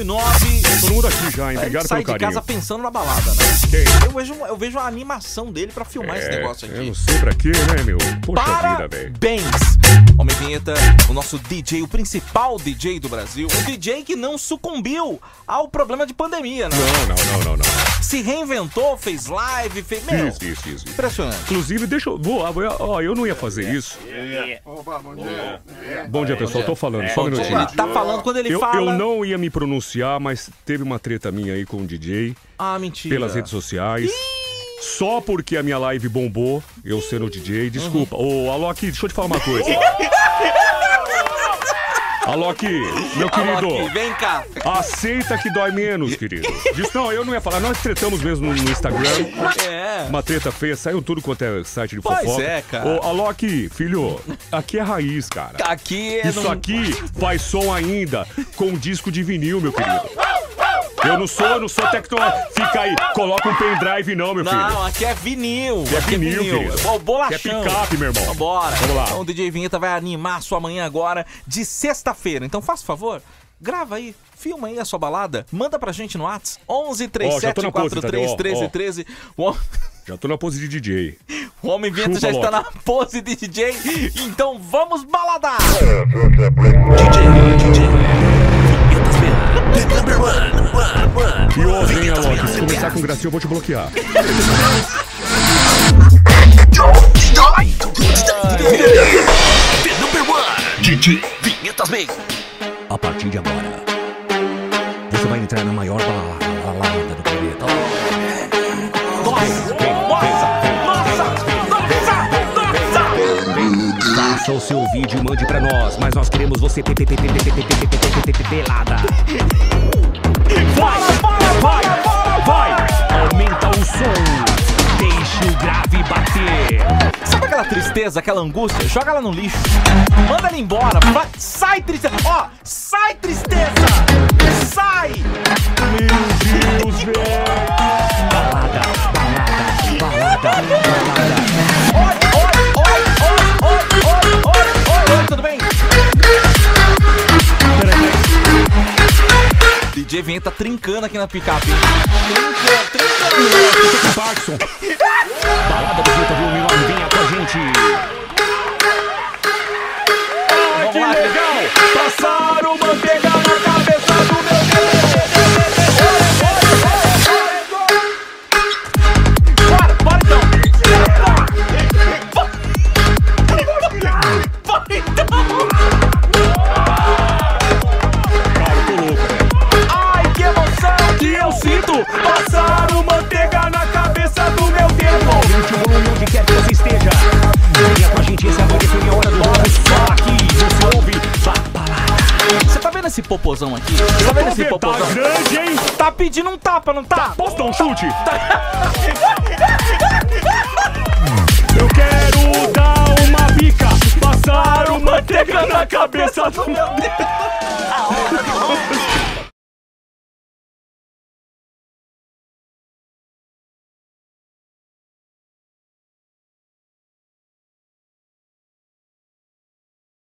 9. Todo mundo aqui já, hein? Ele Obrigado sai pelo de casa carinho. pensando na balada, né? Quem? Eu vejo, eu vejo a animação dele pra filmar esse É, negócio aqui. Eu não sei pra quê, né, meu? Poxa vida, velho. Parabéns! Homem Vinheta, o nosso DJ, o principal DJ do Brasil. Um DJ que não sucumbiu ao problema de pandemia, né? Não, não, não, não, não. Se reinventou, fez live, fez. Meu, Isso, isso, isso. impressionante. Inclusive, deixa eu. Vou, ó, eu não ia fazer isso. Bom dia, pessoal. Tô falando, só um minutinho. Ele tá falando quando ele Eu, fala. eu não ia me pronunciar, mas teve uma treta minha aí com o DJ Ah, mentira. pelas redes sociais. Só porque a minha live bombou, eu sendo o DJ. Desculpa. Ô, Alok, deixa eu te falar uma coisa. Alok, meu querido. Alok, vem cá. Aceita que dói menos, querido. Diz, não, eu não ia falar. Nós tretamos mesmo no, no Instagram. É. Uma treta feia, saiu tudo quanto é site de Pois fofoca. é, cara. Ô, Alok, filho, aqui é raiz, cara. Aqui é. Isso num- aqui faz som ainda com disco de vinil, meu querido. Eu não sou, eu não sou tecno. Fica aí, coloca um pendrive não, meu filho. Não, aqui é vinil. É aqui vinil, querido. Bo- Bolachão. Que é picape, meu irmão. Vambora. Vamos lá. Então o DJ Vinheta vai animar a sua manhã agora de sexta-feira. Então faça favor, grava aí. Filma aí a sua balada, manda pra gente no Whats 11 Ó, já tô 37 na pose, 43 Tadeu, ó, 13 ó. 13. O hom- Já tô na pose de DJ. o Homem Chupa, já está na pose de DJ. Então vamos baladar. E com gracinha, eu vou te bloquear. Vinhetas A partir de agora, você vai entrar na maior balada do planeta. Nossa, nossa, nossa, Faça o seu vídeo e mande pra nós, mas nós queremos você pelada. Vai, vai, vai. Tristeza, aquela angústia? Joga ela no lixo. Manda ela embora. Vai- sai tristeza. Ó, sai tristeza. Sai. Meu Deus, velho. Balada, balada, balada, balada. Oi, oi, oi, oi, oi, oi, oi, oi, oi, tudo bem? DJ Vinheta tá trincando aqui na picape. Trincando, trincando. Parkinson. Balada do Vitor Viu Milão, Oeste. Você tá vendo esse popozão aqui? Você tá vendo esse Tá popozão? grande, hein? Tá pedindo um tapa, não tá? Posso dar um chute? Eu quero dar uma bica. Passaram manteiga na cabeça do meu dedo.